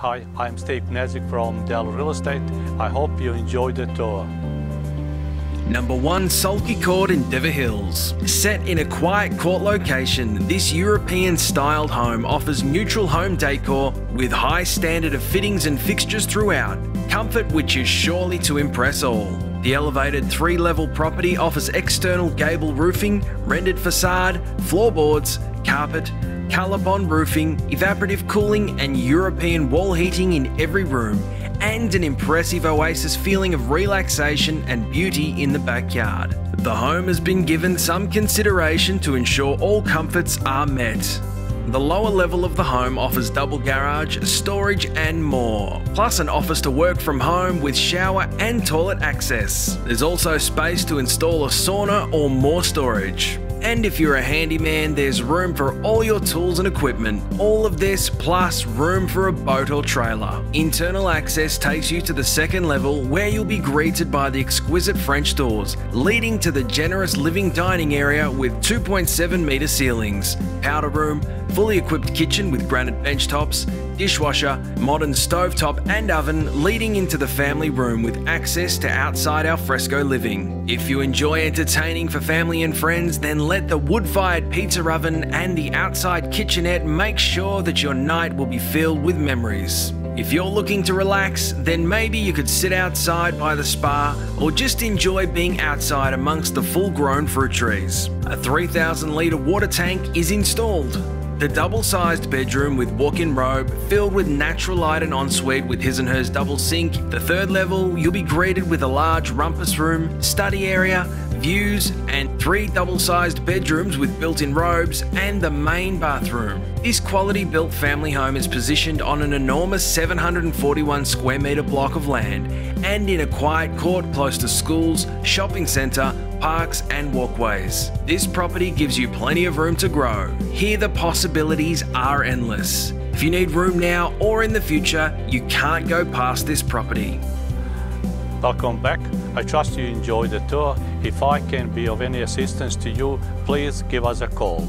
Hi, I'm Steve Knezic from Del Real Estate. I hope you enjoyed the tour. Number 1 Sulky Court in Endeavour Hills. Set in a quiet court location, this European styled home offers neutral home decor with high standard of fittings and fixtures throughout. Comfort which is surely to impress all. The elevated three level property offers external gable roofing, rendered facade, floorboards, carpet, Colorbond roofing, evaporative cooling, and European wall heating in every room, and an impressive oasis feeling of relaxation and beauty in the backyard. The home has been given some consideration to ensure all comforts are met. The lower level of the home offers double garage, storage, and more, plus an office to work from home with shower and toilet access. There's also space to install a sauna or more storage. And if you're a handyman, there's room for all your tools and equipment. All of this plus room for a boat or trailer. Internal access takes you to the second level where you'll be greeted by the exquisite French doors, leading to the generous living dining area with 2.7 metre ceilings, powder room, fully equipped kitchen with granite bench tops, dishwasher, modern stovetop and oven leading into the family room with access to outside alfresco living. If you enjoy entertaining for family and friends, then let the wood-fired pizza oven and the outside kitchenette make sure that your night will be filled with memories. If you're looking to relax, then maybe you could sit outside by the spa or just enjoy being outside amongst the full grown fruit trees. A 3000 litre water tank is installed. The double sized bedroom with walk in robe, filled with natural light and ensuite with his and hers double sink. The third level, you'll be greeted with a large rumpus room, study area, views, and three double sized bedrooms with built in robes and the main bathroom. This quality built family home is positioned on an enormous 741 square metre block of land and in a quiet court close to schools, shopping centre, parks, and walkways. This property gives you plenty of room to grow. Here, the possibilities are endless. If you need room now or in the future, you can't go past this property. Welcome back. I trust you enjoyed the tour. If I can be of any assistance to you, please give us a call.